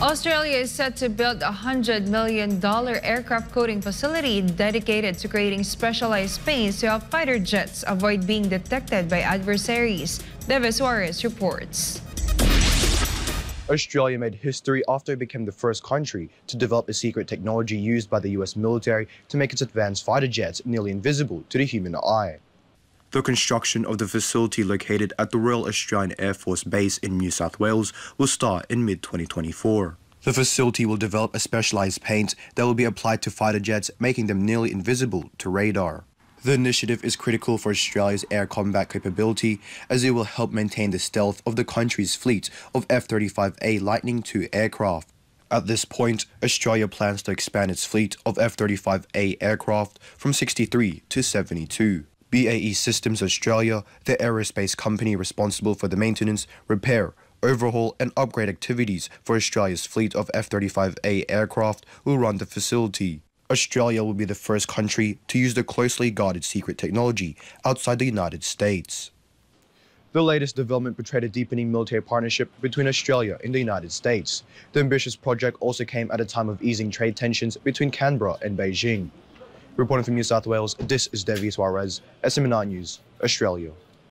Australia is set to build a $100 million aircraft coating facility dedicated to creating specialized paints to help fighter jets avoid being detected by adversaries. Deveh Suarez reports. Australia made history after it became the first country to develop a secret technology used by the US military to make its advanced fighter jets nearly invisible to the human eye. The construction of the facility located at the Royal Australian Air Force Base in New South Wales will start in mid-2024. The facility will develop a specialized paint that will be applied to fighter jets, making them nearly invisible to radar. The initiative is critical for Australia's air combat capability as it will help maintain the stealth of the country's fleet of F-35A Lightning II aircraft. At this point, Australia plans to expand its fleet of F-35A aircraft from 63 to 72. BAE Systems Australia, the aerospace company responsible for the maintenance, repair, overhaul, and upgrade activities for Australia's fleet of F 35A aircraft, will run the facility. Australia will be the first country to use the closely guarded secret technology outside the United States. The latest development portrayed a deepening military partnership between Australia and the United States. The ambitious project also came at a time of easing trade tensions between Canberra and Beijing. Reporting from New South Wales, this is Deveh Suarez, SMNI News, Australia.